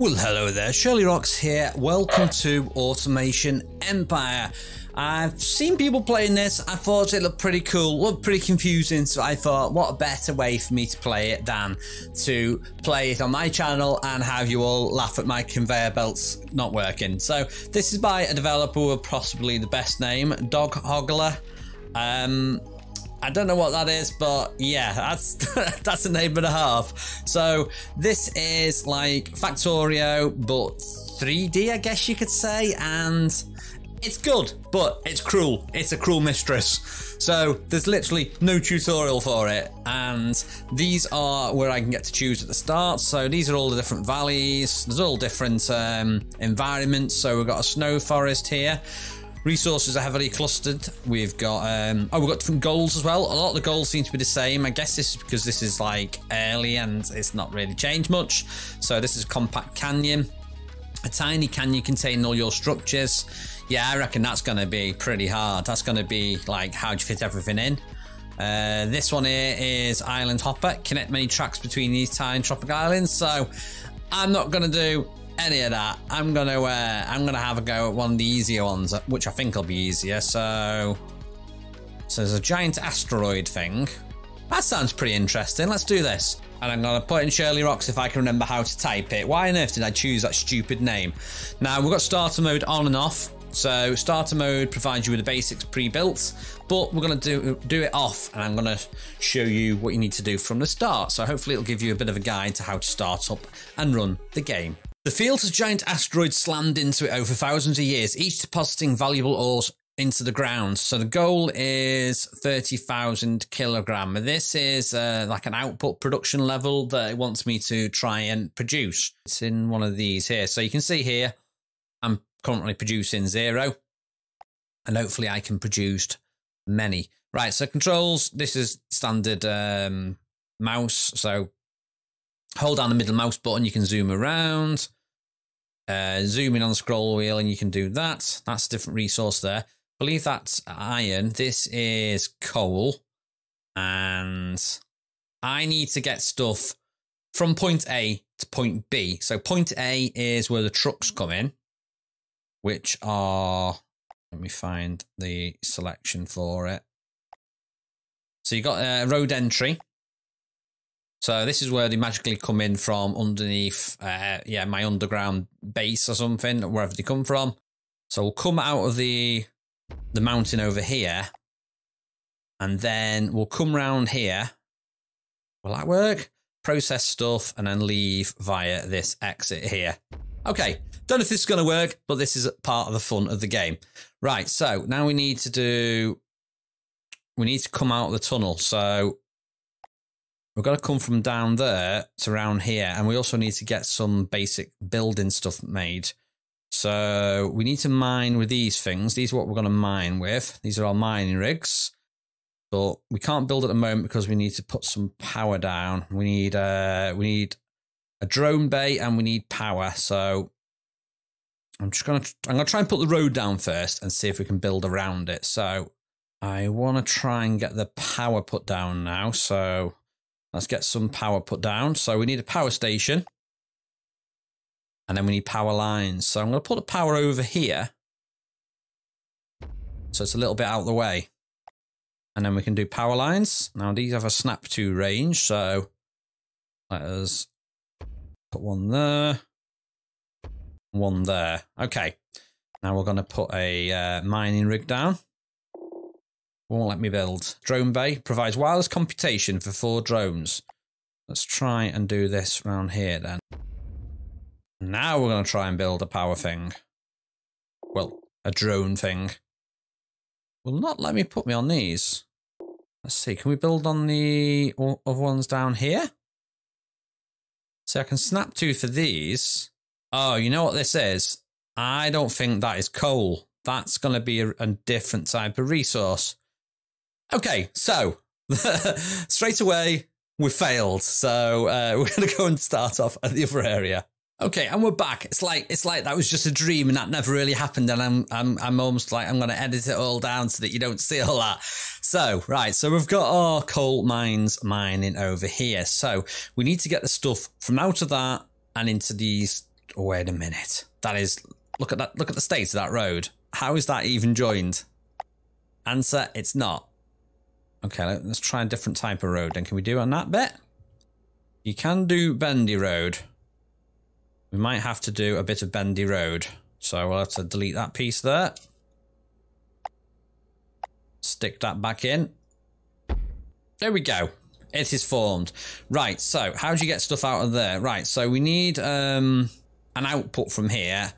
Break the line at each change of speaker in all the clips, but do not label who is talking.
Well, hello there, Shirlie Rox here. Welcome to Automation Empire. I've seen people playing this. I thought it looked pretty cool, looked pretty confusing. So I thought, what a better way for me to play it than to play it on my channel and have you all laugh at my conveyor belts not working. So this is by a developer with possibly the best name, Dog Hoggler. Um, I don't know what that is, but yeah, that's that's a name and a half. So this is like Factorio, but 3D, I guess you could say, and it's good, but it's cruel. It's a cruel mistress. So there's literally no tutorial for it, and these are where I can get to choose at the start. So these are all the different valleys. There's all different um, environments. So we've got a snow forest here. Resources are heavily clustered. We've got um, oh, we've got different goals as well. A lot of the goals seem to be the same. I guess this is because this is like early and it's not really changed much. So this is compact canyon. A tiny canyon containing all your structures. Yeah, I reckon that's going to be pretty hard. That's going to be like how do you fit everything in? Uh, this one here is Island Hopper. Connect many tracks between these tiny tropical islands. So I'm not going to do any of that. I'm gonna uh, I'm gonna have a go at one of the easier ones, which I think will be easier. So, so there's a giant asteroid thing. That sounds pretty interesting. Let's do this. And I'm gonna put in Shirlie Rox if I can remember how to type it. Why on earth did I choose that stupid name? Now we've got starter mode on and off. So starter mode provides you with the basics pre-built, but we're going to do do it off, and I'm going to show you what you need to do from the start. So hopefully it'll give you a bit of a guide to how to start up and run the game. The field has giant asteroids slammed into it over thousands of years, each depositing valuable ores into the ground. So the goal is 30,000 kilogram. This is uh, like an output production level that it wants me to try and produce. It's in one of these here. So you can see here, I'm currently producing zero and hopefully I can produce many. Right. So controls, this is standard um, mouse. So hold down the middle mouse button. You can zoom around uh, zoom in on the scroll wheel and you can do that. That's a different resource there. I believe that's iron. This is coal. And I need to get stuff from point A to point B. So point A is where the trucks come in, which are, let me find the selection for it. So you got a road entry, so this is where they magically come in from underneath, uh, yeah, my underground base or something, wherever they come from. So we'll come out of the the mountain over here, and then we'll come round here. Will that work? Process stuff and then leave via this exit here. Okay, don't know if this is going to work, but this is part of the fun of the game. Right, so now we need to do, we need to come out of the tunnel. So We've got to come from down there to around here, and we also need to get some basic building stuff made. So we need to mine with these things. These are what we're going to mine with. These are our mining rigs. But we can't build at the moment because we need to put some power down. We need uh we need a drone bay and we need power. So I'm just gonna I'm gonna try and put the road down first and see if we can build around it. So I want to try and get the power put down now. So Let's get some power put down. So we need a power station. And then we need power lines. So I'm going to put the power over here. So it's a little bit out of the way. And then we can do power lines. Now these have a snap to range. So let us put one there. One there. Okay. Now we're going to put a uh, mining rig down. Won't let me build. Drone Bay provides wireless computation for four drones. Let's try and do this around here then. Now we're going to try and build a power thing. Well, a drone thing. Will not let me put me on these. Let's see, can we build on the other ones down here? So I can snap two for these. Oh, you know what this is? I don't think that is coal. That's going to be a, a different type of resource. Okay, so straight away we failed. So uh, we're going to go and start off at the other area. Okay, and we're back. It's like it's like that was just a dream and that never really happened. And I'm I'm I'm almost like I'm going to edit it all down so that you don't see all that. So right, so we've got our coal mines mining over here. So we need to get the stuff from out of that and into these wait a minute. That is, look at that, look at the state of that road. How is that even joined? Answer, it's not. Okay, let's try a different type of road. And can we do on that bit? You can do bendy road. We might have to do a bit of bendy road. So we'll have to delete that piece there. Stick that back in. There we go. It is formed. Right, so how do you get stuff out of there? Right, so we need um, an output from here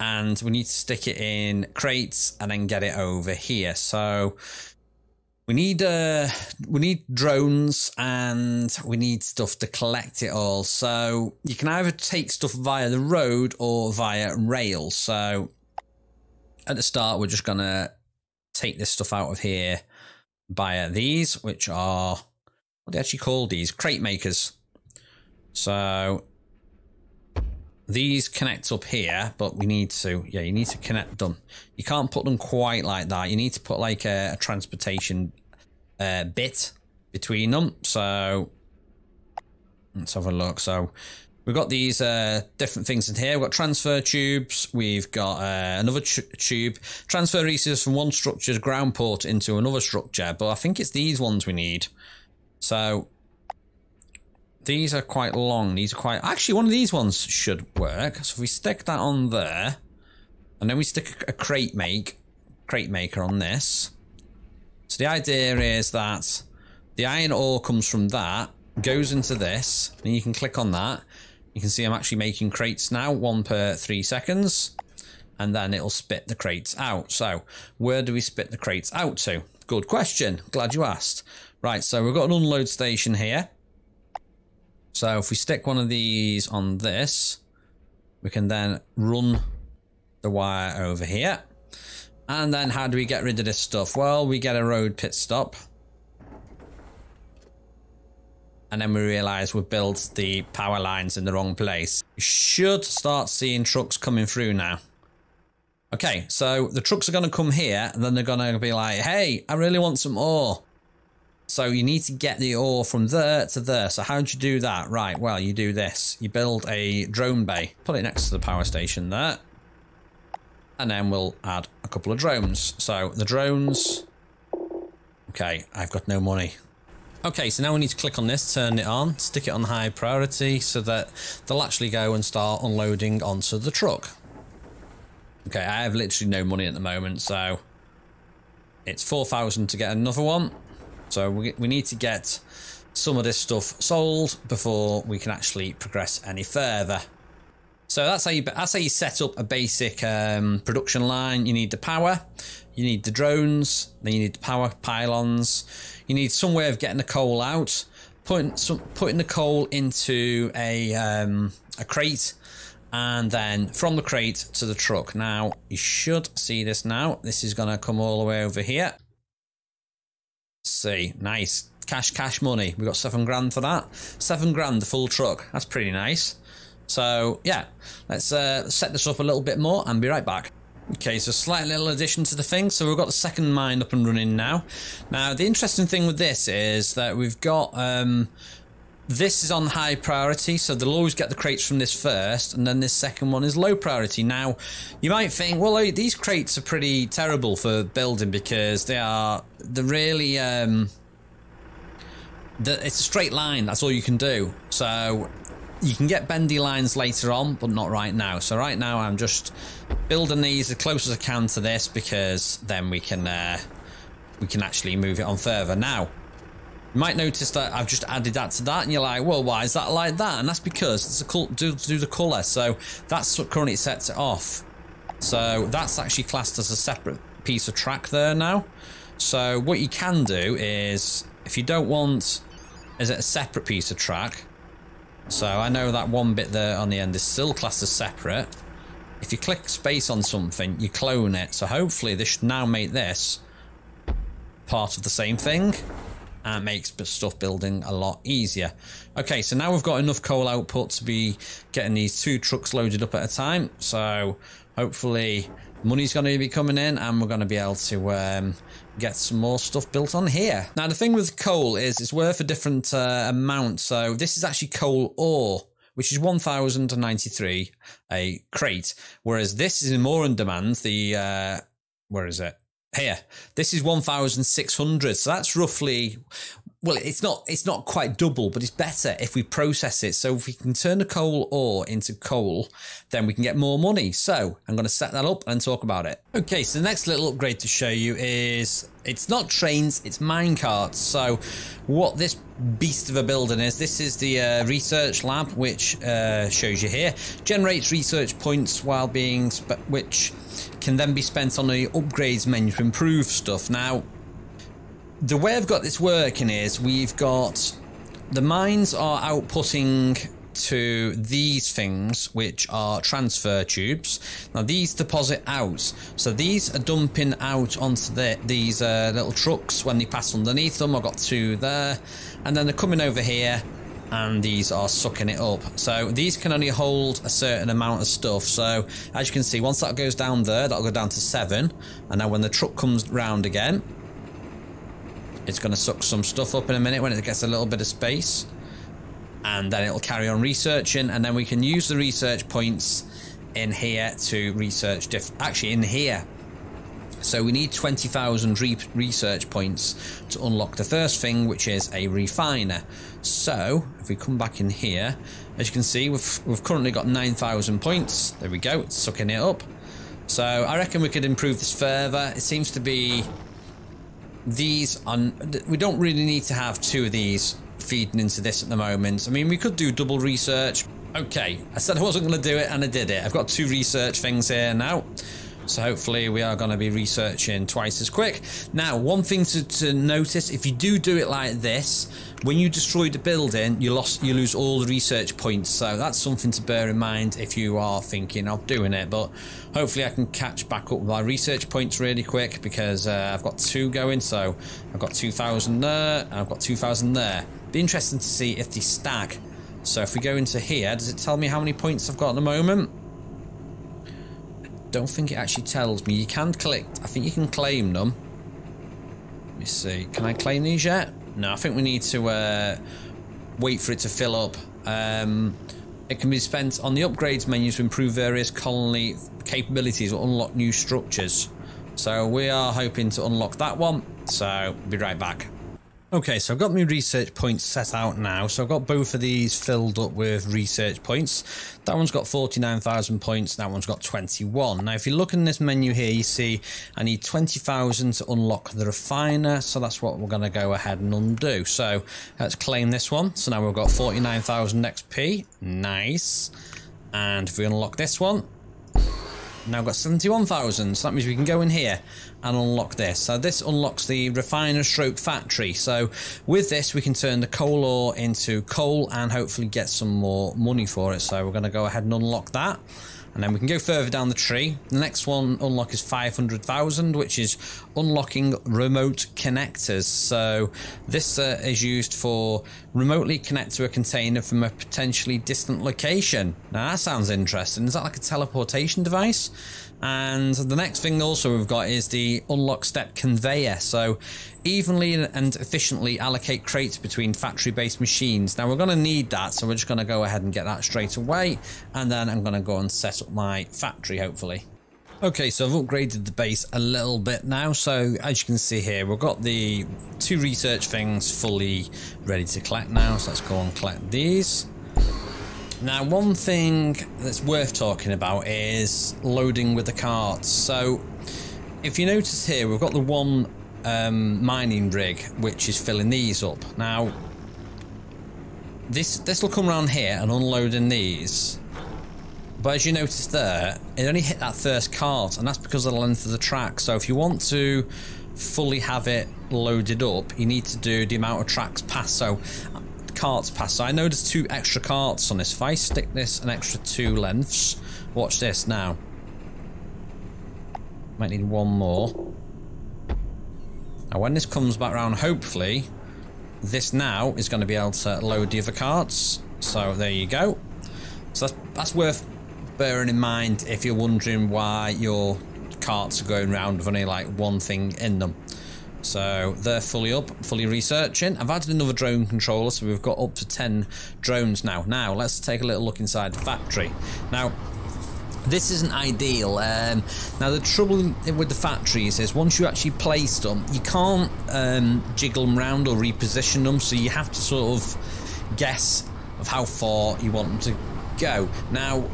and we need to stick it in crates and then get it over here. So we need uh we need drones and we need stuff to collect it all. So you can either take stuff via the road or via rail. So at the start we're just gonna take this stuff out of here via these, which are what do they actually call these? Crate makers. So these connect up here, but we need to, yeah, you need to connect them. You can't put them quite like that. You need to put like a, a transportation uh, bit between them. So let's have a look. So we've got these uh, different things in here. We've got transfer tubes. We've got uh, another tube. Transfer resources from one structure's ground port into another structure. But I think it's these ones we need. So these are quite long. These are quite... Actually, one of these ones should work. So if we stick that on there, and then we stick a crate make, crate maker on this. So the idea is that the iron ore comes from that, goes into this, and you can click on that. You can see I'm actually making crates now, one per three seconds, and then it'll spit the crates out. So where do we spit the crates out to? Good question. Glad you asked. Right, so we've got an unload station here. So if we stick one of these on this, we can then run the wire over here. And then how do we get rid of this stuff? Well, we get a road pit stop. And then we realise we've built the power lines in the wrong place. We should start seeing trucks coming through now. Okay, so the trucks are going to come here and then they're going to be like, hey, I really want some ore. So you need to get the ore from there to there. So how do you do that? Right, well, you do this. You build a drone bay. Put it next to the power station there. And then we'll add a couple of drones. So the drones... Okay, I've got no money. Okay, so now we need to click on this, turn it on, stick it on high priority so that they'll actually go and start unloading onto the truck. Okay, I have literally no money at the moment, so it's 4,000 to get another one. So we, we need to get some of this stuff sold before we can actually progress any further. So that's how you that's how you set up a basic um, production line. You need the power, you need the drones, then you need the power pylons. You need some way of getting the coal out, putting some putting the coal into a um, a crate, and then from the crate to the truck. Now you should see this now. This is going to come all the way over here see. Nice. Cash, cash money. We got seven grand for that. Seven grand, the full truck. That's pretty nice. So, yeah, let's uh, set this up a little bit more and be right back. Okay, so slight little addition to the thing. So we've got the second mine up and running now. Now, the interesting thing with this is that we've got um, this is on high priority, so they'll always get the crates from this first, and then this second one is low priority. Now, you might think, well, these crates are pretty terrible for building because they are they're really um, the, it's a straight line. That's all you can do. So you can get bendy lines later on, but not right now. So right now, I'm just building these as close as I can to this because then we can uh, we can actually move it on further. Now, you might notice that I've just added that to that, and you're like, well, why is that like that? And that's because it's a cool do, do the colour. So that's what currently sets it off. So that's actually classed as a separate piece of track there now. So what you can do is, if you don't want, is it a separate piece of track? So I know that one bit there on the end is still classed as separate. If you click space on something, you clone it. So hopefully this should now make this part of the same thing and makes stuff building a lot easier. Okay, so now we've got enough coal output to be getting these two trucks loaded up at a time. So hopefully money's going to be coming in and we're going to be able to um, get some more stuff built on here. Now, the thing with coal is it's worth a different uh, amount. So this is actually coal ore, which is 1,093 a crate. Whereas this is more in demand. The, uh, where is it? Here, this is 1,600. So that's roughly well, it's not it's not quite double, but it's better if we process it. So if we can turn the coal ore into coal, then we can get more money. So I'm going to set that up and talk about it. Okay, so the next little upgrade to show you is it's not trains, it's mine carts. So what this beast of a building is, this is the uh, research lab, which uh, shows you here, generates research points while being which can then be spent on the upgrades menu to improve stuff. Now the way I've got this working is we've got the mines are outputting to these things, which are transfer tubes. Now these deposit out, so these are dumping out onto the, these uh, little trucks when they pass underneath them. I've got two there, and then they're coming over here, and these are sucking it up. So these can only hold a certain amount of stuff. So as you can see, once that goes down there, that'll go down to seven, and now when the truck comes round again, it's going to suck some stuff up in a minute when it gets a little bit of space. And then it'll carry on researching. And then we can use the research points in here to research diff actually in here so we need 20,000 re research points to unlock the first thing, which is a refiner. So if we come back in here, as you can see, we've, we've currently got 9,000 points. There we go, it's sucking it up. So I reckon we could improve this further. It seems to be these on we don't really need to have two of these feeding into this at the moment. I mean, we could do double research. Okay, I said I wasn't going to do it and I did it. I've got two research things here now. So hopefully we are going to be researching twice as quick. Now, one thing to, to notice, if you do do it like this, when you destroy the building, you lost, you lose all the research points. So that's something to bear in mind if you are thinking of doing it. But hopefully I can catch back up with my research points really quick because uh, I've got two going. So I've got 2,000 there, and I've got 2,000 there. Be interesting to see if they stack. So if we go into here, does it tell me how many points I've got at the moment? Don't think it actually tells me. You can collect, I think you can claim them. Let me see. Can I claim these yet? No, I think we need to uh, wait for it to fill up. Um, it can be spent on the upgrades menu to improve various colony capabilities or unlock new structures. So we are hoping to unlock that one. So be right back. Okay, so I've got my research points set out now. So I've got both of these filled up with research points. That one's got 49,000 points. That one's got 21. Now, if you look in this menu here, you see I need 20,000 to unlock the refiner. So that's what we're going to go ahead and undo. So let's claim this one. So now we've got 49,000 XP. Nice. And if we unlock this one, now got 71,000, so that means we can go in here and unlock this. So this unlocks the refiner stroke factory. So with this, we can turn the coal ore into coal and hopefully get some more money for it. So we're going to go ahead and unlock that. And then we can go further down the tree. The next one unlock is 500,000, which is unlocking remote connectors. So this uh, is used for remotely connect to a container from a potentially distant location. Now that sounds interesting. Is that like a teleportation device? And the next thing also we've got is the unlock step conveyor. So evenly and efficiently allocate crates between factory based machines. Now we're going to need that. So we're just going to go ahead and get that straight away. And then I'm going to go and set up my factory hopefully. Okay, so I've upgraded the base a little bit now. So as you can see here, we've got the two research things fully ready to collect now. So let's go and collect these. Now, one thing that's worth talking about is loading with the carts. So, if you notice here, we've got the one um, mining rig which is filling these up. Now, this this will come around here and unloading these. But as you notice there, it only hit that first cart, and that's because of the length of the track. So if you want to fully have it loaded up, you need to do the amount of tracks past. So carts past. So I know there's two extra carts on this. If I stick this an extra two lengths, watch this now. Might need one more. Now when this comes back around, hopefully, this now is going to be able to load the other carts. So there you go. So that's, that's worth bearing in mind if you're wondering why your carts are going around with only like one thing in them. So they're fully up, fully researching. I've added another drone controller, so we've got up to 10 drones now. Now, let's take a little look inside the factory. Now, this isn't ideal. Um, now, the trouble with the factories is once you actually place them, you can't um, jiggle them around or reposition them, so you have to sort of guess of how far you want them to go. Now,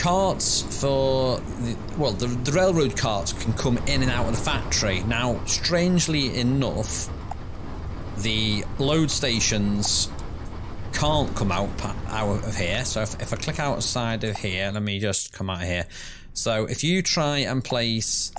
carts for the, well the, the railroad carts can come in and out of the factory. Now strangely enough the load stations can't come out out of here. So if, if I click outside of here let me just come out here. So if you try and place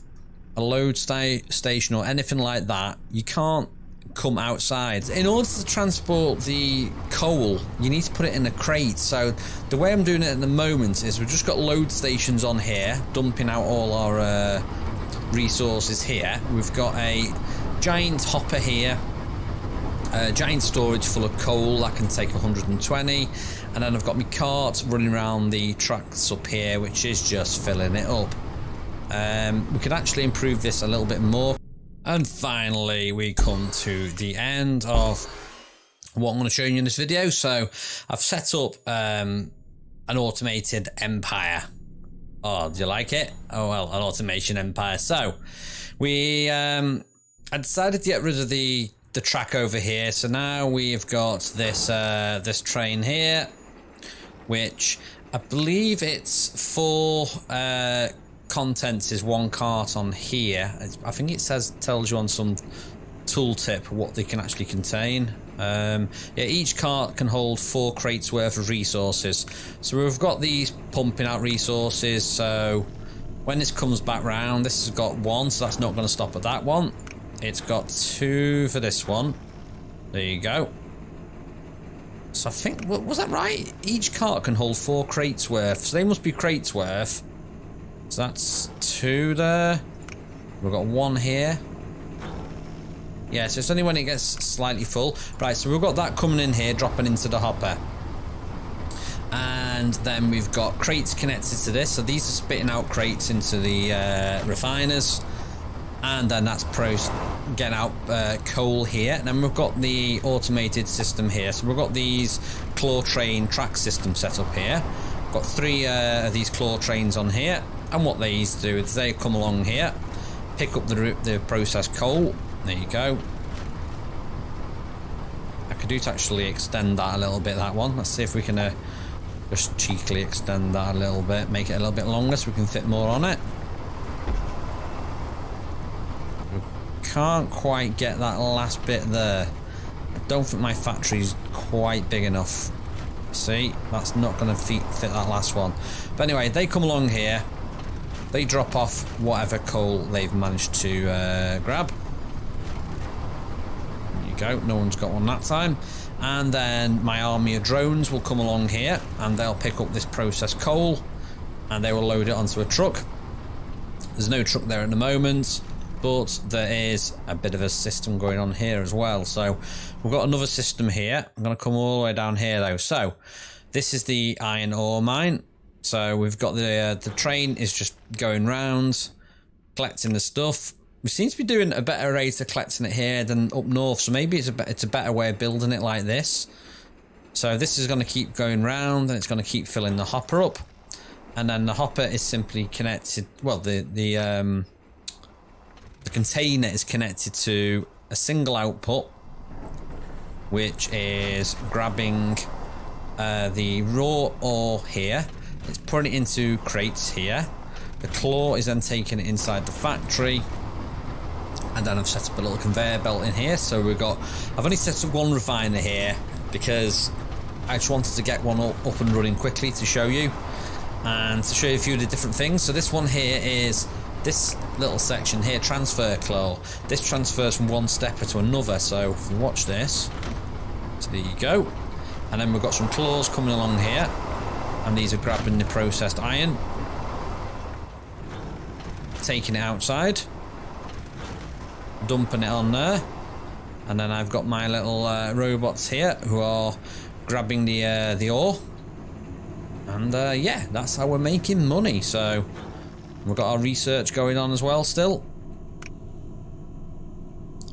a load sta station or anything like that you can't come outside. In order to transport the coal, you need to put it in a crate. So the way I'm doing it at the moment is we've just got load stations on here, dumping out all our uh, resources here. We've got a giant hopper here, a giant storage full of coal that can take 120 and then I've got my cart running around the tracks up here which is just filling it up. Um, we could actually improve this a little bit more and finally, we come to the end of what I'm going to show you in this video. So I've set up um, an automated empire. Oh, do you like it? Oh, well, an automation empire. So we, um, I decided to get rid of the, the track over here. So now we've got this, uh, this train here, which I believe it's for, uh, contents is one cart on here. I think it says tells you on some tooltip what they can actually contain. Um, yeah, each cart can hold four crates worth of resources. So we've got these pumping out resources. So when this comes back round, this has got one, so that's not going to stop at that one. It's got two for this one. There you go. So I think, was that right? Each cart can hold four crates worth. So they must be crates worth. So that's two there. We've got one here. Yeah, so it's only when it gets slightly full. Right, so we've got that coming in here, dropping into the hopper. And then we've got crates connected to this. So these are spitting out crates into the uh, refiners. And then that's pros getting out uh, coal here. And then we've got the automated system here. So we've got these claw train track system set up here. Got three uh, of these claw trains on here. And what they used to do is they come along here, pick up the, the processed coal. There you go. I could do to actually extend that a little bit, that one. Let's see if we can uh, just cheekily extend that a little bit, make it a little bit longer so we can fit more on it. We can't quite get that last bit there. I don't think my factory's quite big enough. See, that's not going to fit, fit that last one. But anyway, they come along here. They drop off whatever coal they've managed to uh, grab. There you go, no one's got one that time. And then my army of drones will come along here and they'll pick up this processed coal and they will load it onto a truck. There's no truck there at the moment, but there is a bit of a system going on here as well. So we've got another system here. I'm going to come all the way down here though. So this is the iron ore mine. So we've got the uh, the train is just going round, collecting the stuff. We seem to be doing a better rate of collecting it here than up north. So maybe it's a it's a better way of building it like this. So this is going to keep going round and it's going to keep filling the hopper up. And then the hopper is simply connected. Well, the the um, the container is connected to a single output, which is grabbing uh, the raw ore here it's putting it into crates here. The claw is then taking it inside the factory. And then I've set up a little conveyor belt in here. So we've got, I've only set up one refiner here because I just wanted to get one up and running quickly to show you. And to show you a few of the different things. So this one here is this little section here, transfer claw. This transfers from one stepper to another. So if you watch this, so there you go. And then we've got some claws coming along here and these are grabbing the processed iron. Taking it outside. Dumping it on there. And then I've got my little uh, robots here who are grabbing the uh, the ore. And uh, yeah that's how we're making money. So we've got our research going on as well still.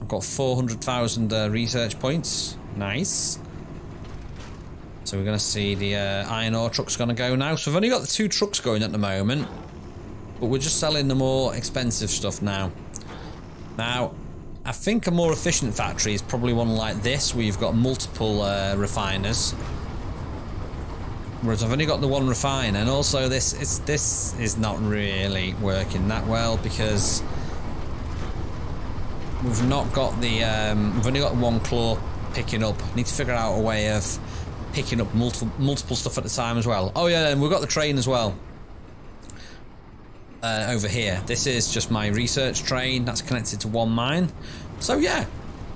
I've got 400,000 uh, research points. Nice. So we're going to see the uh, iron ore truck's going to go now. So we've only got the two trucks going at the moment. But we're just selling the more expensive stuff now. Now, I think a more efficient factory is probably one like this, where you've got multiple uh, refiners. Whereas I've only got the one refiner, and also this is this is not really working that well because we've not got the um, we've only got one claw picking up. Need to figure out a way of picking up multiple multiple stuff at the time as well. Oh yeah, and we've got the train as well. Uh, over here. This is just my research train that's connected to one mine. So yeah,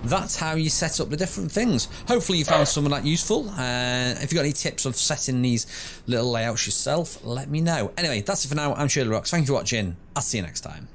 that's how you set up the different things. Hopefully you found some of that useful. Uh, if you've got any tips of setting these little layouts yourself, let me know. Anyway, that's it for now. I'm Shirlie Rox. Thank you for watching. I'll see you next time.